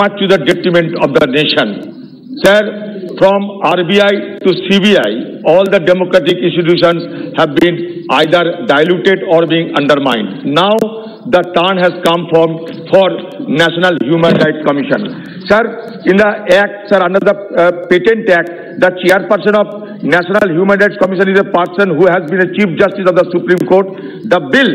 much to the detriment of the nation. Sir, from RBI to CBI, all the democratic institutions have been either diluted or being undermined. Now, the turn has come from for National Human Rights Commission. Sir, in the act, sir, under the uh, patent act, the chairperson of National Human Rights Commission is a person who has been a chief justice of the Supreme Court. The bill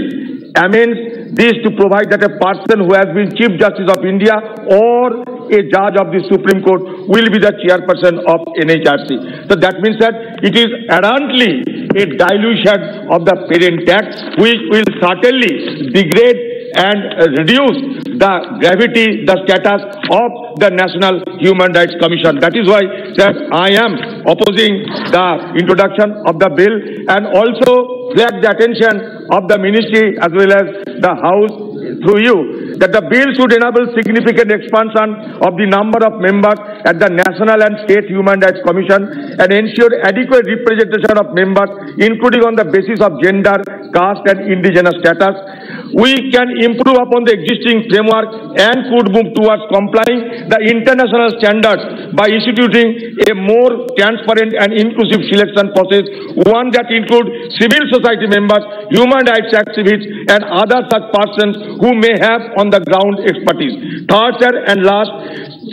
amends this to provide that a person who has been chief justice of India or a judge of the Supreme Court will be the chairperson of NHRC. So that means that it is errantly a dilution of the parent tax, which will certainly degrade and reduce the gravity, the status of the National Human Rights Commission. That is why, sir, I am opposing the introduction of the bill and also flag the attention of the ministry as well as the House through you that the bill should enable significant expansion of the number of members at the National and State Human Rights Commission and ensure adequate representation of members, including on the basis of gender, caste and indigenous status. We can improve upon the existing framework and could move towards complying the international standards by instituting a more transparent and inclusive selection process, one that includes civil society members, human rights activists and other such persons who may have on the ground expertise. Third, and last,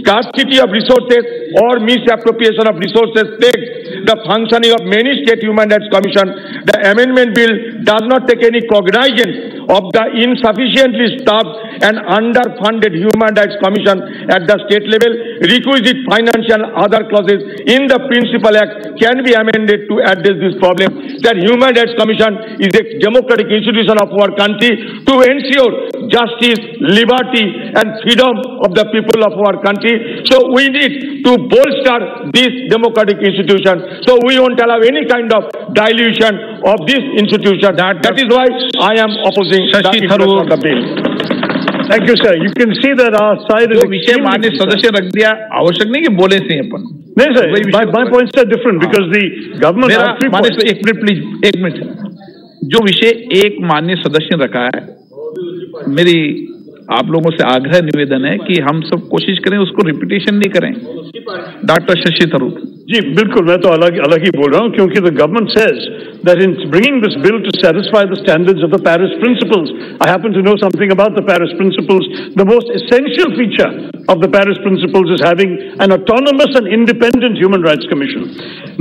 scarcity of resources or misappropriation of resources takes the functioning of many state human rights commission. The amendment bill does not take any cognizance of the insufficiently staffed and underfunded human rights commission at the state level. Requisite financial other clauses in the principal act can be amended to address this problem. That human rights commission is a democratic institution of our country to ensure justice, liberty and freedom of the people of our country. So we need to bolster this democratic institution. So we won't allow any kind of dilution of this institution. That, that is why I am opposing the Shashi introduction of the bill. Thank you, sir. You can see that our side is जो विषय मान्य सदस्य रख दिया। आवश्यक नहीं कि बोले से अपन। विषय My, my पर- points are different because the government मेरा मान्य points. एक मिनट प्लीज़ एक मिनट। जो विषय एक मान्य सदस्य ने रखा है मेरी आप लोगों से आग्रह निवेदन है कि हम सब कोशिश करें उसको रिपीटेशन नहीं करें। डॉक्टर शशि थरूर। जी बिल्कुल मैं तो अलग अलग ही बोल रहा हूँ क्योंकि the government says that in bringing this bill to satisfy the standards of the Paris Principles, I happen to know something about the Paris Principles. The most essential feature of the Paris Principles is having an autonomous and independent Human Rights Commission.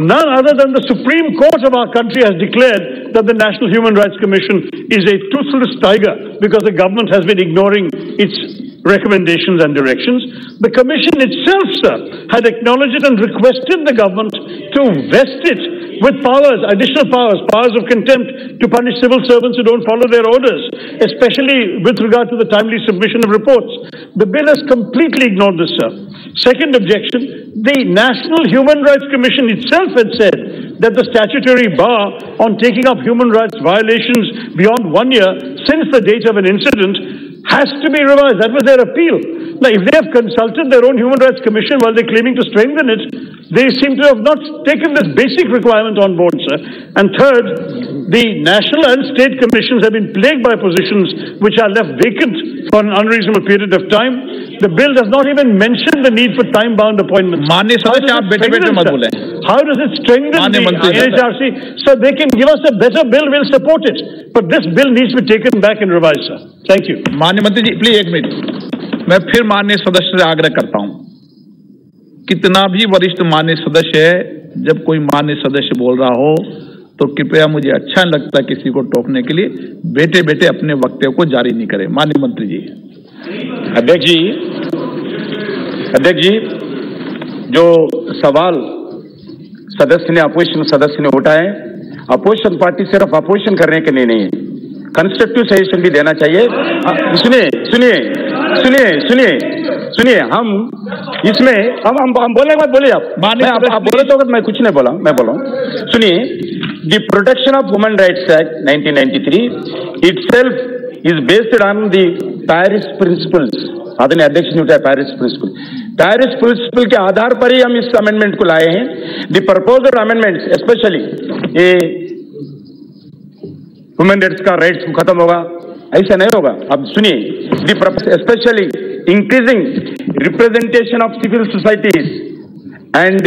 None other than the Supreme Court of our country has declared that the National Human Rights Commission is a toothless tiger because the government has been ignoring its recommendations and directions. The Commission itself, sir, had acknowledged it and requested the government to vest it with powers, additional powers, powers of contempt to punish civil servants who don't follow their orders, especially with regard to the timely submission of reports. The bill has completely ignored this, sir. Second objection, the National Human Rights Commission itself had said that the statutory bar on taking up human rights violations beyond one year since the date of an incident has to be revised. That was their appeal. Now, if they have consulted their own Human Rights Commission while they're claiming to strengthen it, they seem to have not taken this basic requirement on board, sir. And third, the national and state commissions have been plagued by positions which are left vacant for an unreasonable period of time. The bill does not even mention the need for time-bound appointments. माननीय How सदस्य does आप it बेटे बेटे strengthen, मत sir? बोलें How does it strengthen the NHRC? So they can give us a better bill, we'll support it. But this bill needs to be taken back and revised, sir. Thank you. मान्य मंत्री जी please एक minute मैं फिर माननीय सदस्य से आग्रह करता हूँ कितना भी वरिष्ठ मान्य सदस्य है जब कोई मान्य सदस्य बोल रहा हो तो कृपया मुझे अच्छा नहीं लगता किसी को टोकने के लिए बेटे बेटे अपने वक्तव्य को जारी नहीं करें माननीय मंत्री जी अध्यक्ष जी अध्यक्ष जी जो सवाल सदस्य ने अपोजिशन सदस्य ने उठाए अपोजिशन पार्टी सिर्फ़ अपोजिशन करने के लिए नहीं है कंस्ट्रक्टिव सजेशन भी देना चाहिए। हाँ, सुनिए सुनिए सुनिए सुनिए सुनिए हम इसमें हम हम, हम बोलने के बाद बोलिए आप। मैं आप, आप बोले तो मैं कुछ नहीं बोला मैं बोला। सुनिए the protection of human rights act 1993 itself is based on the Paris principles आदरणीय अध्यक्ष ने उठाया पेरिस प्रिंसिपल के आधार पर ही हम इस अमेंडमेंट को लाए हैं। द अमेंडमेंट्स स्पेशली ये ह्यूमन राइट्स का राइट्स खत्म होगा, ऐसा नहीं होगा। अब सुनिए the specially increasing representation of civil societies and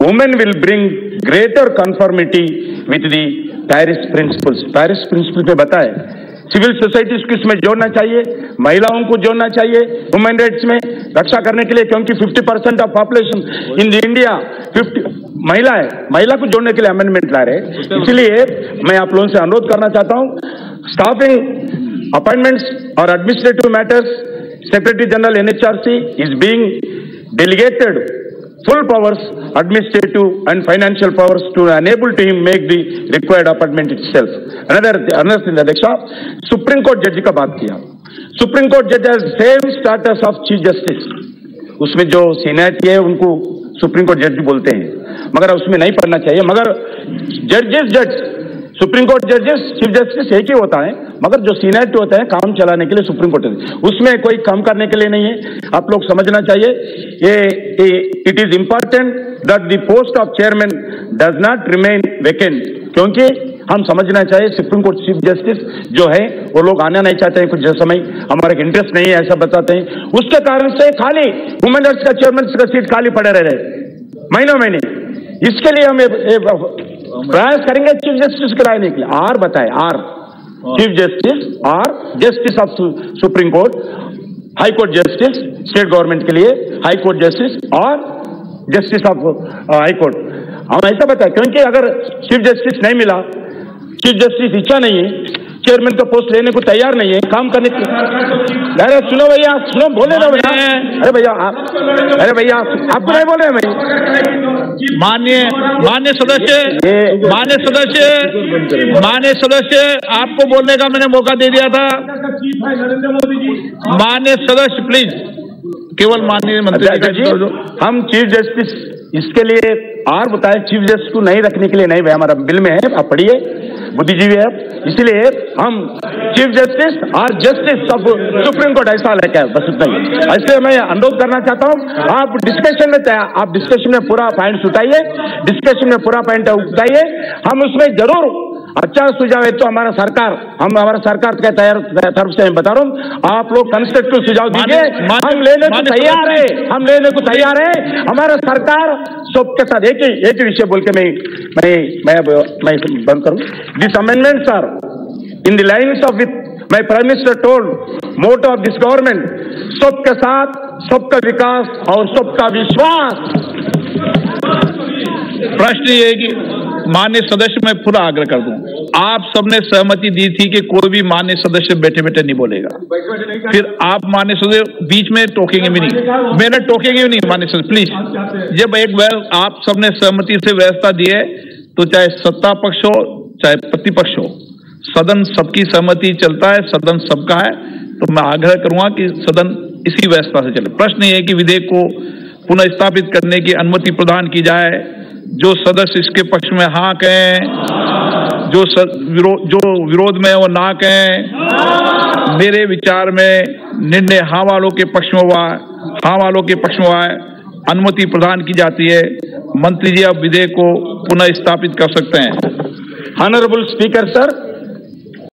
women will bring greater conformity with the Paris principles. Paris principles में बताए सिविल सोसाइटीज को इसमें जोड़ना चाहिए, महिलाओं को जोड़ना चाहिए ह्यूमन राइट्स में। रक्षा करने के लिए क्योंकि 50 percent of population in India 50 महिला है महिला को जोड़ने के लिए अमेंडमेंट ला रहे इसलिए मैं आप लोगों से अनुरोध करना चाहता हूँ स्टाफिंग अपॉइंटमेंट्स और administrative matters secretary general NHRC is being delegated full powers administrative and financial powers to enable to him make the required appointment itself another another thing अध्यक्ष सुप्रीम कोर्ट जज का बात किया Supreme कोर्ट जज same status of Chief Justice. उसमें जो seniority है, उनको सुप्रीम कोर्ट जज बोलते हैं। मगर उसमें नहीं पढ़ना चाहिए। मगर जजेस, जज, सुप्रीम कोर्ट जजेस चीफ जस्टिस एक ही होता है। मगर जो सीनियरिटी होता है, काम चलाने के लिए सुप्रीम कोर्ट उसमें कोई काम करने के लिए नहीं है। आप लोग समझना चाहिए। ये it is important that the post of chairman does not remain vacant क्योंकि हम समझना चाहिए सुप्रीम कोर्ट चीफ जस्टिस जो है, वो लोग आना नहीं चाहते हैं, कुछ समय हमारा इंटरेस्ट नहीं है, ऐसा बताते हैं। उसके कारण से खाली वुमेन का चेयरमैन का सीट खाली पड़े रह रहे महीनों महीने। इसके लिए हम प्रयास करेंगे चीफ जस्टिस कराने के लिए आर बताए, are. Chief justice are. Justice of Supreme Court High Court justice state government के लिए हाई कोर्ट जस्टिस और जस्टिस ऑफ़ हाई कोर्ट हम ऐसा बताए, क्योंकि अगर चीफ जस्टिस नहीं मिला चीफ जस्टिस इच्छा नहीं है चेयरमैन का पोस्ट लेने को तैयार नहीं है काम करने की अरे सुनो भैया सुनो बोले ना भैया। अरे भैया आप अरे भैया आपको नहीं बोले भाई मान्य मान्य सदस्य मान्य सदस्य मान्य सदस्य आपको बोलने का मैंने मौका दे दिया था। मान्य सदस्य प्लीज़ केवल माननीय मंत्री जो- जो- हम चीफ जस्टिस इसके लिए और बताए चीफ जस्टिस को नहीं रखने के लिए नहीं भाई हमारा बिल में है आप पढ़िए। बुद्धिजीवी है, इसलिए हम चीफ जस्टिस और जस्टिस ऑफ़ सुप्रीम कोर्ट ऐसा लेके बस इतना ही ऐसे मैं अनुरोध करना चाहता हूँ, आप डिस्कशन में आप डिस्कशन में पूरा पॉइंट उठाइए डिस्कशन में पूरा पॉइंट उठाइए, हम उसमें ज़रूर अच्छा सुझाव है तो हमारा सरकार हम हमारा सरकार के तैयार तरफ़ से मैं बता रहा हूँ। आप लोग कंस्ट्रक्टिव सुझाव दीजिए। हम लेने को तैयार है। हम लेने को तैयार है। हमारा सरकार सबके साथ एक ही एक ही विषय बोल के मैं मैं मैं मैं बंद करूँ। This amendment sir in the lines of with my prime minister told motto of this government सबके साथ सबका विकास और सबका विश्वास. प्रश्न ये है कि मान्य सदस्य, मैं पूरा आग्रह कर दूँ। आप सबने सहमति दी थी कि कोई भी मान्य सदस्य बैठे बैठे नहीं बोलेगा। फिर आप मान्य सदस्य बीच में टोकेंगे भी नहीं। मैंने टोकेंगे भी नहीं मान्य सदस्य प्लीज़ जब एक बार आप सबने सहमति से व्यवस्था दी है तो चाहे सत्ता पक्ष हो, चाहे प्रतिपक्ष हो, सदन सबकी सहमति चलता है, सदन सबका है तो मैं आग्रह करूँगा कि सदन इसी व्यवस्था से चले। प्रश्न ये है कि विधेयक को पुनः स्थापित करने की अनुमति प्रदान की जाए जो सदस्य इसके पक्ष में हाँ कहें जो सद, विरो, जो विरोध में वो ना कहें मेरे विचार में निर्णय हाँ वालों के पक्ष में हुआ है, वालों के पक्ष में हुआ अनुमति प्रदान की जाती है। मंत्री जी अब विधेयक को पुनः स्थापित कर सकते हैं। Honourable speaker sir,